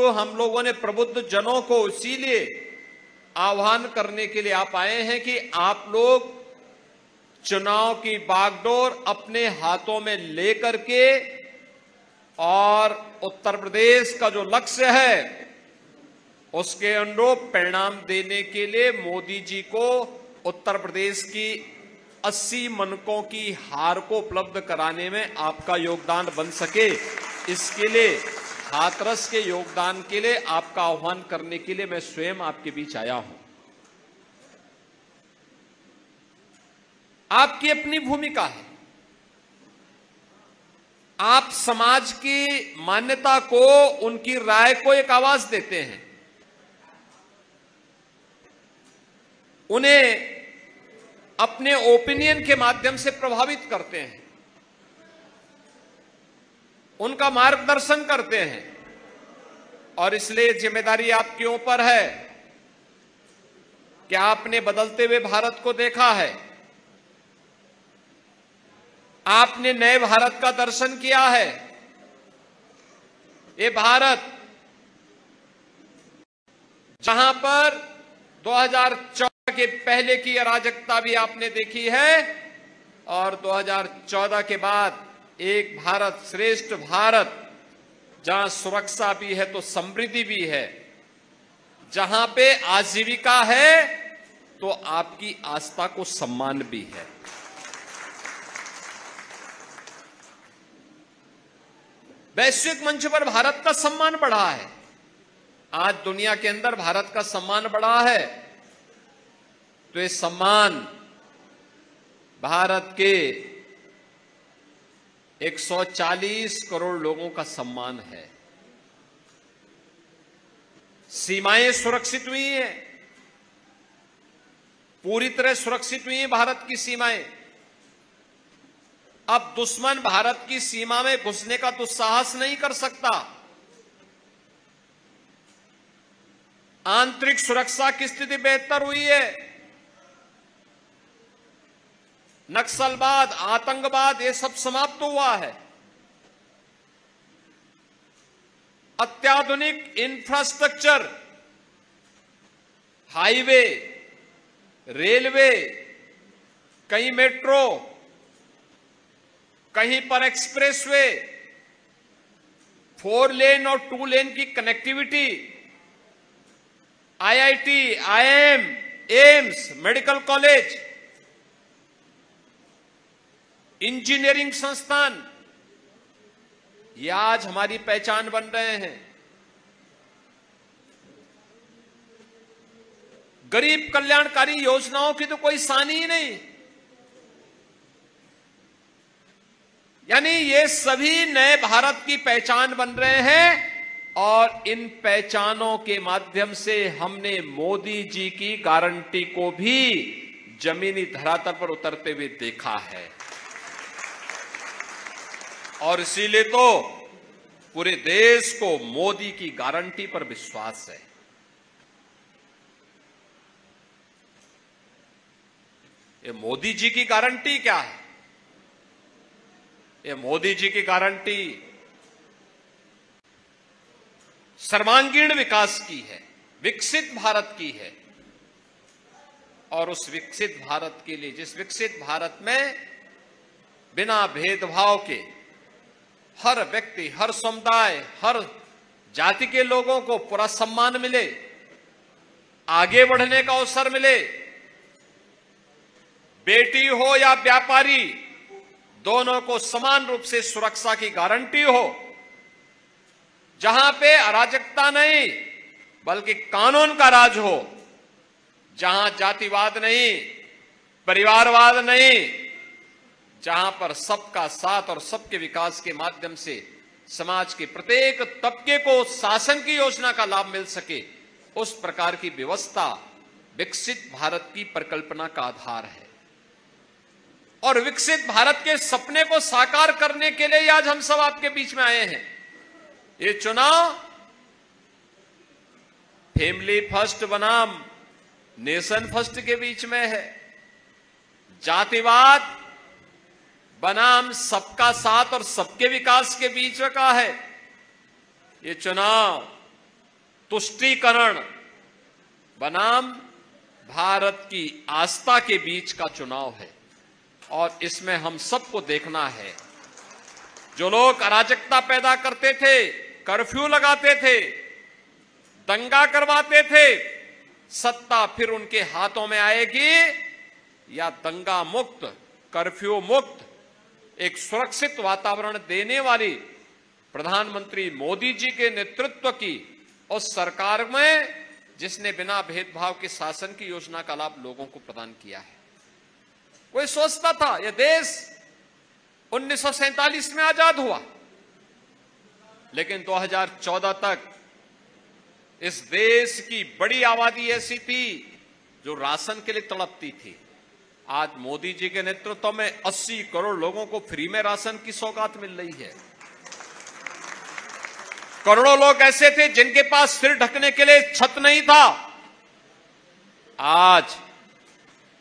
तो हम लोगों ने प्रबुद्ध जनों को इसीलिए आह्वान करने के लिए आप आए हैं कि आप लोग चुनाव की बागडोर अपने हाथों में लेकर के और उत्तर प्रदेश का जो लक्ष्य है, उसके अनुरूप परिणाम देने के लिए मोदी जी को उत्तर प्रदेश की 80 मनकों की हार को उपलब्ध कराने में आपका योगदान बन सके। इसके लिए हाथरस के योगदान के लिए आपका आह्वान करने के लिए मैं स्वयं आपके बीच आया हूँ। आपकी अपनी भूमिका है। आप समाज की मान्यता को, उनकी राय को एक आवाज़ देते हैं। उन्हें अपने ओपिनियन के माध्यम से प्रभावित करते हैं। उनका मार्गदर्शन करते हैं। और इसलिए ज़िम्मेदारी आपके ऊपर है कि आपने बदलते हुए भारत को देखा है। आपने नए भारत का दर्शन किया है। ये भारत जहाँ पर 2014 के पहले की अराजकता भी आपने देखी है और 2014 के बाद एक भारत श्रेष्ठ भारत जहाँ सुरक्षा भी है तो समृद्धि भी है। जहाँ पे आजीविका है तो आपकी आस्था को सम्मान भी है। वैश्विक मंच पर भारत का सम्मान बढ़ा है। आज दुनिया के अंदर भारत का सम्मान बढ़ा है। तो ये सम्मान भारत के 140 करोड़ लोगों का सम्मान है। सीमाएँ सुरक्षित हुई हैं। पूरी तरह सुरक्षित हुई हैं भारत की सीमाएँ। अब दुश्मन भारत की सीमा में घुसने का दुस्साहस नहीं कर सकता। आंतरिक सुरक्षा की स्थिति बेहतर हुई है। नक्सलवाद आतंकवाद ये सब समाप्त हुआ है। अत्याधुनिक इंफ्रास्ट्रक्चर हाईवे रेलवे कहीं मेट्रो कहीं पर एक्सप्रेसवे फोर लेन और टू लेन की connectivity IIT, IIM, AIIMS medical college engineering संस्थान। ये आज हमारी पहचान बन रहे हैं। गरीब कल्याणकारी योजनाओं की तो कोई सानी ही नहीं। यानी ये सभी नए भारत की पहचान बन रहे हैं और इन पहचानों के माध्यम से हमने मोदी जी की गारंटी को भी जमीनी धरातल पर उतरते हुए देखा है। और इसीलिए तो पूरे देश को मोदी की गारंटी पर विश्वास है। ये मोदी जी की गारंटी क्या है? ये मोदी जी की गारंटी सर्वांगीण विकास की है, विकसित भारत की है। और उस विकसित भारत के लिए, जिस विकसित भारत में बिना भेदभाव के हर व्यक्ति, हर समुदाय, हर जाति के लोगों को पूरा सम्मान मिले, आगे बढ़ने का अवसर मिले। बेटी हो या व्यापारी, दोनों को समान रूप से सुरक्षा की गारंटी हो। जहाँ पे अराजकता नहीं, बल्कि कानून का राज हो। जहाँ जातिवाद नहीं, परिवारवाद नहीं जहाँ पर सबका साथ और सबके विकास के माध्यम से समाज के प्रत्येक तबके को शासन की योजना का लाभ मिल सके, उस प्रकार की व्यवस्था विकसित भारत की परिकल्पना का आधार है। और विकसित भारत के सपने को साकार करने के लिए आज हम सब आपके बीच में आए हैं। ये चुनाव, फैमिली फ़र्स्ट बनाम, नेशन फ़र्स्ट के बीच में है। जातिवाद बनाम सबका साथ और सबके विकास के बीच का है। ये चुनाव, तुष्टीकरण, बनाम भारत की आस्था के बीच का चुनाव है। और इसमें हम सबको देखना है। जो लोग अराजकता पैदा करते थे, कर्फ्यू लगाते थे, दंगा करवाते थे, सत्ता फिर उनके हाथों में आएगी या दंगा मुक्त, कर्फ्यू मुक्त एक सुरक्षित वातावरण देने वाली प्रधानमंत्री मोदी जी के नेतृत्व की उस सरकार में जिसने बिना भेदभाव के शासन की योजना का लाभ लोगों को प्रदान किया है। कोई सोचता था यह देश उन्नीस में आज़ाद हुआ। लेकिन 2014 तक इस देश की बड़ी आबादी ऐसी थी जो राशन के लिए तड़पती थी। आज मोदी जी के नेतृत्व में 80 करोड़ लोगों को फ्री में राशन की सौगात मिल रही है। करोड़ों लोग ऐसे थे जिनके पास सिर ढकने के लिए छत नहीं था। आज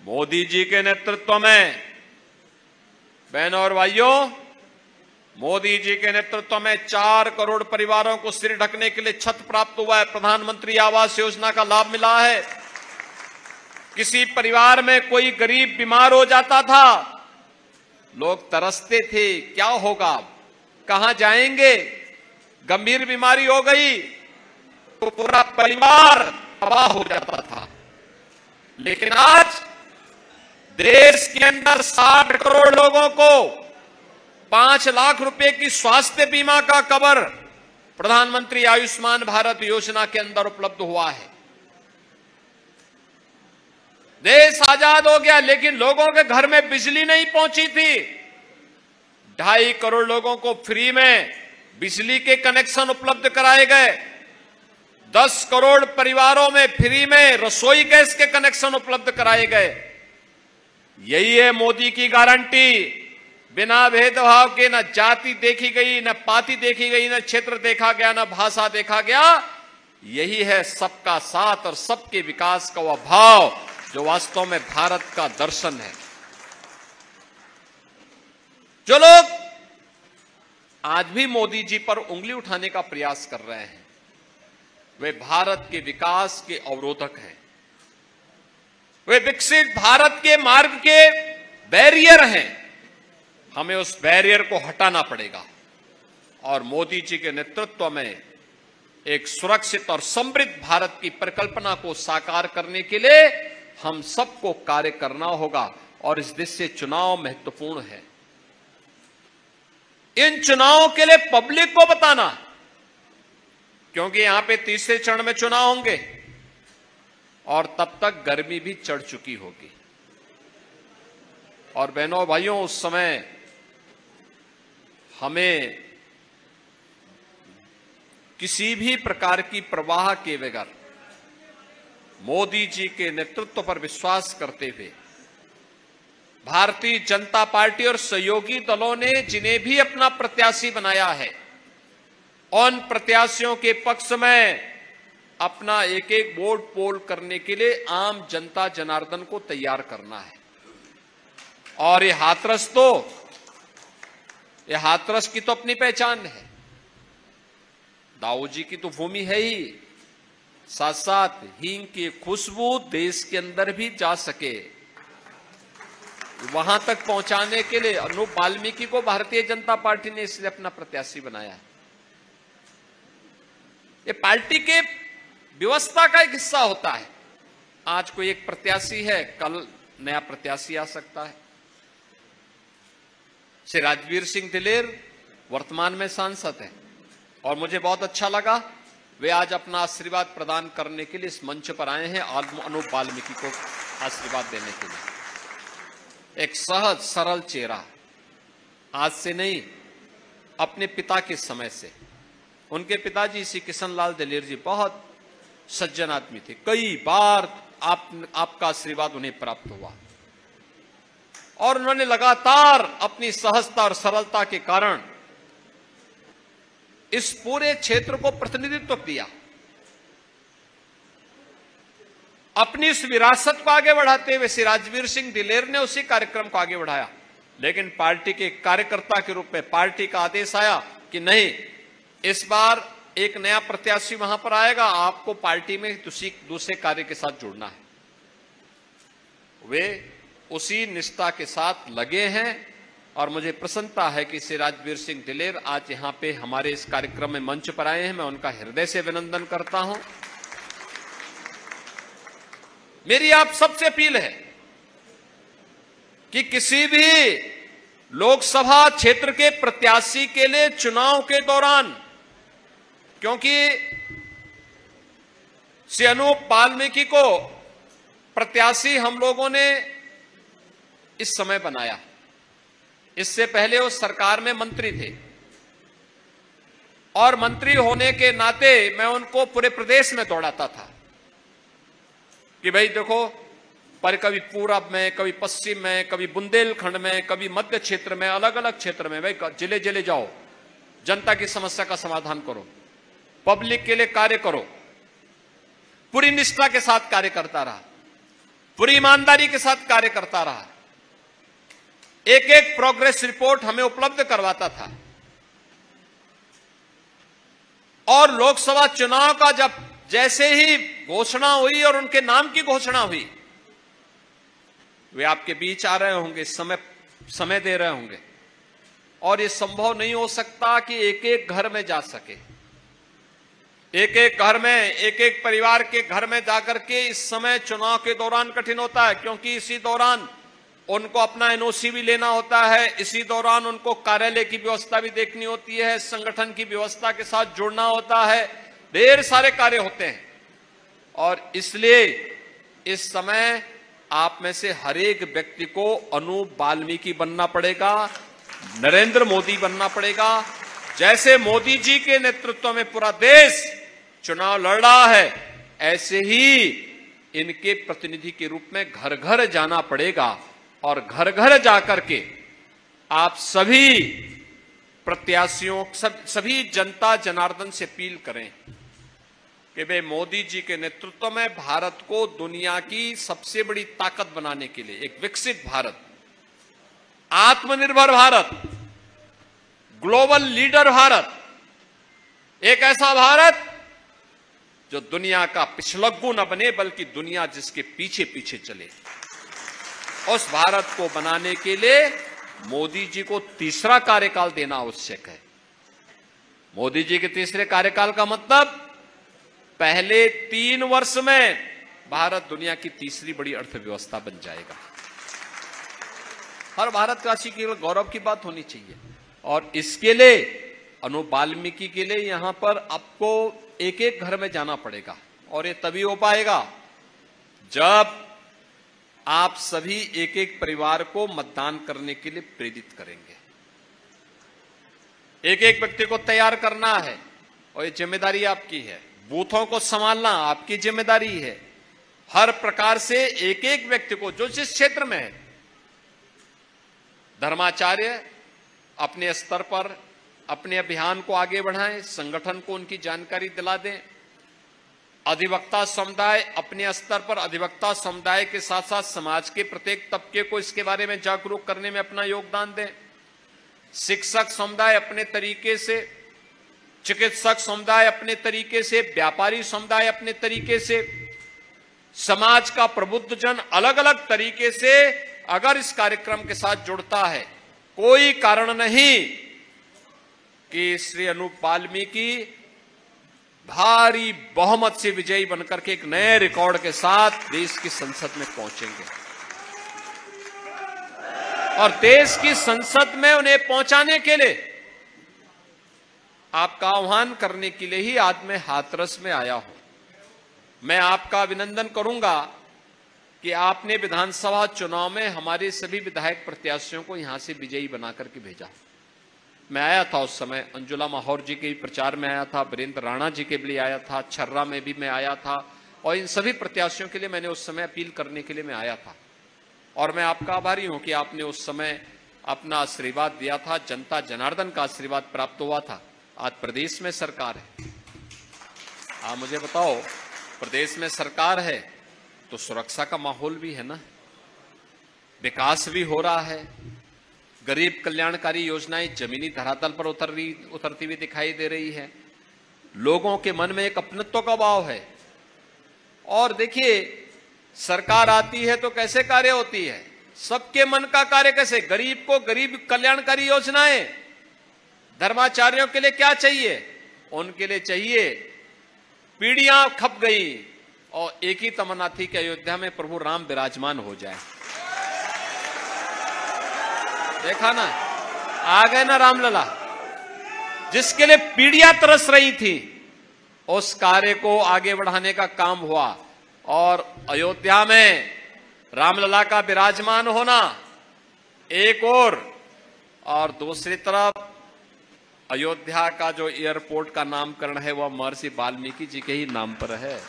मोदी जी के नेतृत्व में, बहनों और भाइयों, मोदी जी के नेतृत्व में चार करोड़ परिवारों को सिर ढकने के लिए छत प्राप्त हुआ है। प्रधानमंत्री आवास योजना का लाभ मिला है। किसी परिवार में कोई गरीब बीमार हो जाता था। लोग तरसते थे, क्या होगा? कहाँ जाएँगे? गंभीर बीमारी हो गई तो पूरा परिवार तबाह हो जाता था। लेकिन आज देश के अंदर 60 करोड़ लोगों को पाँच लाख रुपए की स्वास्थ्य बीमा का कवर प्रधानमंत्री आयुष्मान भारत योजना के अंदर उपलब्ध हुआ है। देश आज़ाद हो गया, लेकिन लोगों के घर में बिजली नहीं पहुँची थी। ढाई करोड़ लोगों को फ्री में बिजली के कनेक्शन उपलब्ध कराए गए। दस करोड़ परिवारों में फ्री में रसोई गैस के कनेक्शन उपलब्ध कराए गए। यही है मोदी की गारंटी। बिना भेदभाव के न जाति देखी गई, न पाति देखी गई, न क्षेत्र देखा गया, न भाषा देखा गया। यही है सबका साथ और सबके विकास का वह भाव। जो वास्तव में भारत का दर्शन है। जो लोग आज भी मोदी जी पर उंगली उठाने का प्रयास कर रहे हैं, वे भारत के विकास के अवरोधक हैं। वे विकसित भारत के मार्ग के बैरियर हैं। हमें उस बैरियर को हटाना पड़ेगा और मोदी जी के नेतृत्व में एक सुरक्षित और समृद्ध भारत की परिकल्पना को साकार करने के लिए हम सबको कार्य करना होगा और इस देश से चुनाव महत्वपूर्ण है। इन चुनावों के लिए पब्लिक को बताना, क्योंकि यहाँ पे तीसरे चरण में चुनाव होंगे और तब तक गर्मी भी चढ़ चुकी होगी। और बहनों भाइयों, उस समय हमें किसी भी प्रकार की प्रवाह के बगैर मोदी जी के नेतृत्व पर विश्वास करते हुए, भारतीय जनता पार्टी और सहयोगी दलों ने जिन्हें भी अपना प्रत्याशी बनाया है, उन प्रत्याशियों के पक्ष में अपना एक एक वोट पोल करने के लिए आम जनता जनार्दन को तैयार करना है। और ये हाथरस तो ये हाथरस की तो अपनी पहचान है। दाऊ जी की तो भूमि है ही। साथ साथ हींग की खुशबू देश के अंदर भी जा सके। वहाँ तक पहुँचाने के लिए अनूप वाल्मीकि को भारतीय जनता पार्टी ने इसलिए अपना प्रत्याशी बनाया है। ये पार्टी के व्यवस्था का एक हिस्सा होता है। आज कोई एक प्रत्याशी है, कल नया प्रत्याशी आ सकता है। श्री राजवीर सिंह दिलेर वर्तमान में सांसद है। और मुझे बहुत अच्छा लगा वे आज अपना आशीर्वाद प्रदान करने के लिए इस मंच पर आए हैं अनूप वाल्मीकि को आशीर्वाद देने के लिए। एक सहज, सरल चेहरा, आज से नहीं, अपने पिता के समय से। उनके पिताजी श्री किशन लाल दलेर जी बहुत सज्जन आदमी थे। कई बार आप, आपका आशीर्वाद उन्हें प्राप्त हुआ। और उन्होंने लगातार अपनी सहजता और सरलता के कारण इस पूरे क्षेत्र को प्रतिनिधित्व दिया अपनी इस विरासत को आगे बढ़ाते हुए श्री राजवीर सिंह दिलेर ने उसी कार्यक्रम को आगे बढ़ाया। लेकिन पार्टी के कार्यकर्ता के रूप में पार्टी का आदेश आया कि नहीं, इस बार एक नया प्रत्याशी वहाँ पर आएगा, आपको पार्टी में दूसरी, दूसरे कार्य के साथ जुड़ना है। वे उसी निष्ठा के साथ लगे हैं और मुझे प्रसन्नता है कि श्री राजवीर सिंह दिलेर आज यहाँ पे हमारे इस कार्यक्रम में मंच पर आए हैं। मैं उनका हृदय से अभिनंदन करता हूँ। मेरी आप सबसे अपील है कि किसी भी लोकसभा क्षेत्र के प्रत्याशी के लिए चुनाव के दौरान, क्योंकि श्री अनूप वाल्मीकि को प्रत्याशी हम लोगों ने इस समय बनाया। इससे पहले वो सरकार में मंत्री थे। और मंत्री होने के नाते मैं उनको पूरे प्रदेश में दौड़ाता था कि भाई देखो, पर कभी पूरब में, कभी पश्चिम में, कभी बुंदेलखंड में, कभी मध्य क्षेत्र में अलग अलग क्षेत्र में, भाई ज़िले ज़िले जाओ, जनता की समस्या का समाधान करो, पब्लिक के लिए कार्य करो, पूरी निष्ठा के साथ कार्य करता रहा, पूरी ईमानदारी के साथ कार्य करता रहा। एक एक प्रोग्रेस रिपोर्ट हमें उपलब्ध करवाता था। और लोकसभा चुनाव का जब जैसे ही घोषणा हुई और उनके नाम की घोषणा हुई, वे आपके बीच आ रहे होंगे, समय समय दे रहे होंगे। और ये संभव नहीं हो सकता कि एक एक घर में जा सके। एक एक घर में एक एक परिवार के घर में जाकर के इस समय चुनाव के दौरान कठिन होता है, क्योंकि इसी दौरान उनको अपना एनओसी भी लेना होता है। इसी दौरान उनको कार्यालय की व्यवस्था भी देखनी होती है, संगठन की व्यवस्था के साथ जुड़ना होता है। ढेर सारे कार्य होते हैं। और इसलिए इस समय आप में से हर एक व्यक्ति को अनूप वाल्मीकि बनना पड़ेगा, नरेंद्र मोदी बनना पड़ेगा। जैसे मोदी जी के नेतृत्व में पूरा देश चुनाव लड़ रहा है, ऐसे ही इनके प्रतिनिधि के रूप में घर घर जाना पड़ेगा। और घर घर जाकर के आप सभी प्रत्याशियों सब, सभी जनता जनार्दन से अपील करें कि वे मोदी जी के नेतृत्व में भारत को दुनिया की सबसे बड़ी ताकत बनाने के लिए एक विकसित भारत आत्मनिर्भर भारत ग्लोबल लीडर भारत एक ऐसा भारत जो दुनिया का पिछलग्गू न बने बल्कि दुनिया जिसके पीछे पीछे चले। उस भारत को बनाने के लिए मोदी जी को तीसरा कार्यकाल देना आवश्यक है। मोदी जी के तीसरे कार्यकाल का मतलब पहले तीन वर्ष में भारत दुनिया की तीसरी बड़ी अर्थव्यवस्था बन जाएगा। हर भारतवासी के लिए गौरव की बात होनी चाहिए। और इसके लिए, अनु वाल्मीकि के लिए यहाँ पर आपको एक एक घर में जाना पड़ेगा और ये तभी हो पाएगा जब आप सभी एक एक परिवार को मतदान करने के लिए प्रेरित करेंगे। एक एक व्यक्ति को तैयार करना है और ये ज़िम्मेदारी आपकी है। बूथों को संभालना आपकी ज़िम्मेदारी है। हर प्रकार से एक एक व्यक्ति को, जो जिस क्षेत्र में है, धर्माचार्य अपने स्तर पर अपने अभियान को आगे बढ़ाएँ, संगठन को उनकी जानकारी दिला दें अधिवक्ता समुदाय अपने स्तर पर अधिवक्ता समुदाय के साथ साथ समाज के प्रत्येक तबके को इसके बारे में जागरूक करने में अपना योगदान दें। शिक्षक समुदाय अपने तरीके से, चिकित्सक समुदाय अपने तरीके से, व्यापारी समुदाय अपने तरीके से, समाज का प्रबुद्ध जन अलग अलग तरीके से अगर इस कार्यक्रम के साथ जुड़ता है, कोई कारण नहीं कि श्री अनूप वाल्मीकि भारी बहुमत से विजयी बनकर के एक नए रिकॉर्ड के साथ देश की संसद में पहुँचेंगे। और देश की संसद में उन्हें पहुँचाने के लिए आपका आह्वान करने के लिए ही आज मैं हाथरस में आया हूँ। मैं आपका अभिनंदन करूँगा कि आपने विधानसभा चुनाव में हमारे सभी विधायक प्रत्याशियों को यहाँ से विजयी बनाकर के भेजा। मैं आया था उस समय, अंजुला माहौर जी के प्रचार में आया था, वीरेंद्र राणा जी के लिए आया था, छर्रा में भी मैं आया था, और इन सभी प्रत्याशियों के लिए मैंने उस समय अपील करने के लिए मैं आया था। और मैं आपका आभारी हूँ कि आपने उस समय अपना आशीर्वाद दिया था, जनता जनार्दन का आशीर्वाद प्राप्त हुआ था। आज प्रदेश में सरकार है। आप मुझे बताओ, प्रदेश में सरकार है तो सुरक्षा का माहौल भी है ना? विकास भी हो रहा है गरीब कल्याणकारी योजनाएँ जमीनी धरातल पर उतर रही, उतरती हुई दिखाई दे रही है। लोगों के मन में एक अपनत्व का भाव है। और देखिए, सरकार आती है तो कैसे कार्य होती है? सबके मन का कार्य कैसे? गरीब को गरीब कल्याणकारी योजनाएँ। धर्माचार्यों के लिए क्या चाहिए? उनके लिए चाहिए, पीढ़ियाँ खप गई और एक ही तमन्ना थी कि अयोध्या में प्रभु राम विराजमान हो जाए। देखा ना? आ गए ना रामलला। जिसके लिए पीढ़ियाँ तरस रही थी, उस कार्य को आगे बढ़ाने का काम हुआ। और अयोध्या में रामलला का विराजमान होना एक और। और दूसरी तरफ़ अयोध्या का जो एयरपोर्ट का नामकरण है, वह महर्षि वाल्मीकि जी के ही नाम पर है।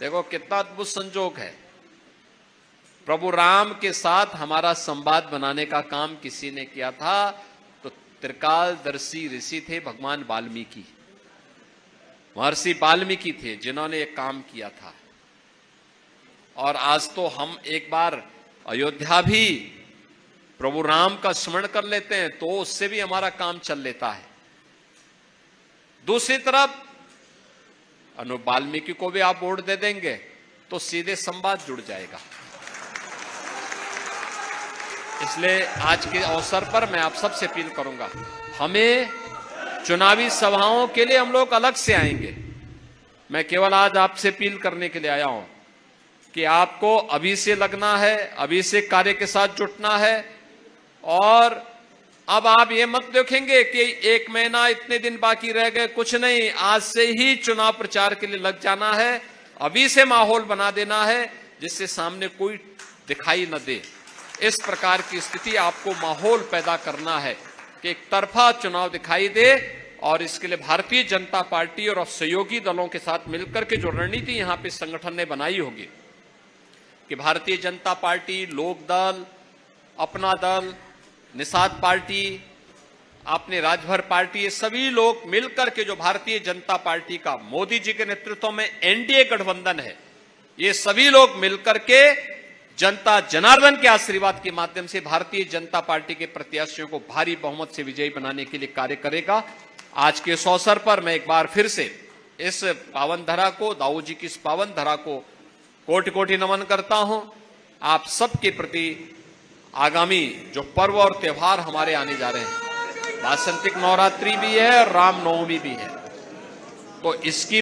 देखो, कितना अद्भुत संजोग है। प्रभु राम के साथ हमारा संवाद बनाने का काम किसी ने किया था तो त्रिकालदर्शी ऋषि थे भगवान वाल्मीकि। महर्षि वाल्मीकि थे, जिन्होंने एक काम किया था। और आज तो हम एक बार अयोध्या भी प्रभु राम का स्मरण कर लेते हैं तो उससे भी हमारा काम चल लेता है। दूसरी तरफ़, अनु वाल्मीकि को भी आप वोट दे देंगे तो सीधे संवाद जुड़ जाएगा। इसलिए आज के अवसर पर मैं आप सबसे अपील करूँगा, हमें चुनावी सभाओं के लिए हम लोग अलग से आएँगे। मैं केवल आज आपसे अपील करने के लिए आया हूँ कि आपको अभी से लगना है, अभी से कार्य के साथ जुटना है और अब आप ये मत देखेंगे कि एक महीना इतने दिन बाकी रह गए, कुछ नहीं, आज से ही चुनाव प्रचार के लिए लग जाना है, अभी से माहौल बना देना है, जिससे सामने कोई दिखाई न दे। इस प्रकार की स्थिति आपको माहौल पैदा करना है कि एक तरफा चुनाव दिखाई दे और इसके लिए भारतीय जनता पार्टी और सहयोगी दलों के साथ मिलकर के जो रणनीति यहाँ पे संगठन ने बनाई होगी कि भारतीय जनता पार्टी लोक दल अपना दल, निषाद पार्टी अपने राजभर पार्टी, ये सभी लोग मिलकर के जो भारतीय जनता पार्टी का मोदी जी के नेतृत्व में एनडीए गठबंधन है, ये सभी लोग मिलकर के जनता जनार्दन के आशीर्वाद के माध्यम से भारतीय जनता पार्टी के प्रत्याशियों को भारी बहुमत से विजयी बनाने के लिए कार्य करेगा। आज के इस अवसर पर मैं एक बार फिर से इस पावन धरा को, दाऊ जी की इस पावन धरा को कोटि कोटि नमन करता हूँ। आप सबके प्रति आगामी जो पर्व और त्योहार हमारे आने जा रहे हैं, वासंतिक नवरात्रि भी है और रामनवमी भी है। तो इसकी